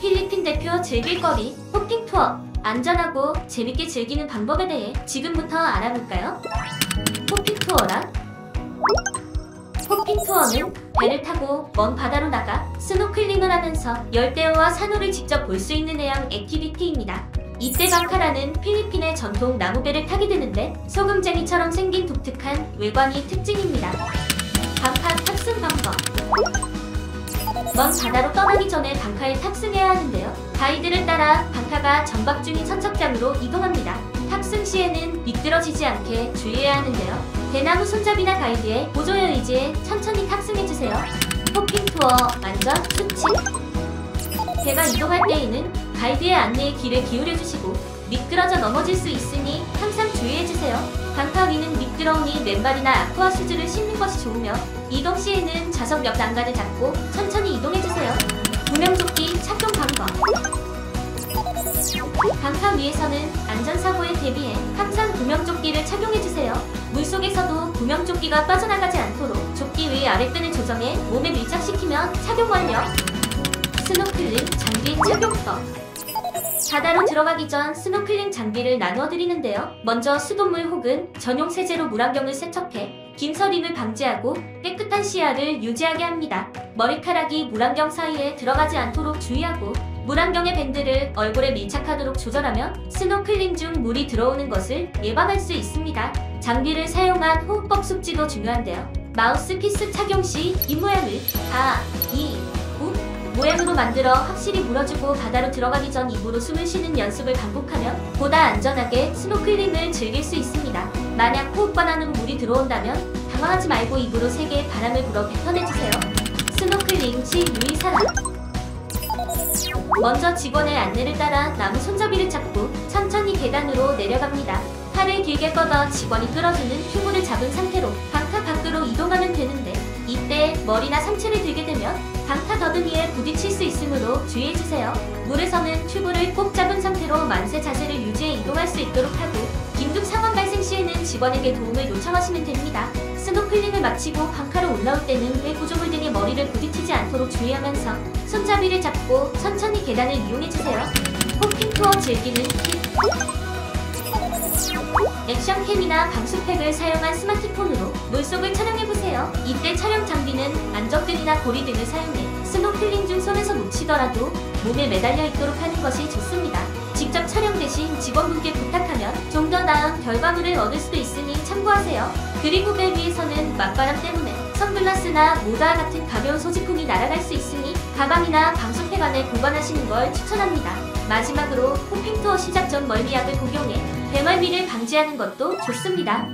필리핀 대표 즐길거리 hopping 투어 안전하고 재밌게 즐기는 방법에 대해 지금부터 알아볼까요? hopping 투어란 hopping 투어는 배를 타고 먼 바다로 나가 스노클링을 하면서 열대어와 산호를 직접 볼 수 있는 해양 activity입니다. 이때 방카라는 필리핀의 전통 나무배를 타게 되는데 소금쟁이처럼 생긴 독특한 외관이 특징입니다. 방카 탑승 방법 먼 바다로 떠나기 전에 방카에 탑승해야 하는데요. 가이드를 따라 방카가 전박 중인 선착장으로 이동합니다. 탑승 시에는 미끄러지지 않게 주의해야 하는데요. 대나무 손잡이나 가이드에 보조에 의지해 천천히 탑승해주세요. 호핑 투어 안전 수칙 배가 이동할 때에는 가이드의 안내에 귀를 기울여주시고 미끄러져 넘어질 수 있으니 항상 주의해주세요. 방파 위는 미끄러우니 맨발이나 아쿠아 수즈를 신는 것이 좋으며 이동 시에는 좌석 옆 난간을 잡고 천천히 이동해주세요. 구명조끼 착용 방법 방카 위에서는 안전사고에 대비해 항상 구명조끼를 착용해주세요. 물속에서도 구명조끼가 빠져나가지 않도록 조끼 위 아랫끈을 조정해 몸에 밀착시키면 착용 완료. 스노클링 장비 착용법 바다로 들어가기 전 스노클링 장비를 나누어 드리는데요. 먼저 수돗물 혹은 전용 세제로 물안경을 세척해 김서림을 방지하고 깨끗한 시야를 유지하게 합니다. 머리카락이 물안경 사이에 들어가지 않도록 주의하고 물안경의 밴드를 얼굴에 밀착하도록 조절하면 스노클링 중 물이 들어오는 것을 예방할 수 있습니다. 장비를 사용한 호흡법 숙지도 중요한데요. 마우스피스 착용 시 입 모양을 아, 이, 우 모양으로 만들어 확실히 물어주고 바다로 들어가기 전 입으로 숨을 쉬는 연습을 반복하면 보다 안전하게 스노클링을 즐길 수 있습니다. 만약 호흡관 안으로 물이 들어온다면 당황하지 말고 입으로 세게 바람을 불어 뱉어내주세요. 스노클링 시 유의사항 먼저 직원의 안내를 따라 나무 손잡이를 잡고 천천히 계단으로 내려갑니다. 팔을 길게 뻗어 직원이 끌어주는 튜브를 잡은 상태로 방카 밖으로 이동하면 되는데 머리나 상체를 들게 되면 방카 더듬이에 부딪힐 수 있으므로 주의해주세요. 물에서는 튜브를 꼭 잡은 상태로 만세 자세를 유지해 이동할 수 있도록 하고 긴급 상황 발생 시에는 직원에게 도움을 요청하시면 됩니다. 스노클링을 마치고 방카로 올라올 때는 배 구조물 등에 머리를 부딪히지 않도록 주의하면서 손잡이를 잡고 천천히 계단을 이용해주세요. hopping 투어 즐기는 팁 action cam이나 방수팩을 사용한 스마트폰으로 물속을 촬영해보세요. 이때 촬영 장비는 안전끈이나 고리 등을 사용해 스노클링 중 손에서 놓치더라도 몸에 매달려 있도록 하는 것이 좋습니다. 직접 촬영 대신 직원분께 부탁하면 좀 더 나은 결과물을 얻을 수도 있으니 참고하세요. 그리고 배 위에서는 맞바람 때문에 선글라스나 모자 같은 가벼운 소지품이 날아갈 수 있으니 가방이나 방수팩 안에 보관하시는 걸 추천합니다. 마지막으로 호핑 투어 시작 전 멀미약을 복용해 배멀미를 방지하는 것도 좋습니다.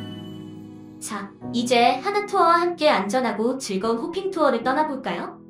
자, 이제 하나 투어와 함께 안전하고 즐거운 호핑 투어를 떠나볼까요?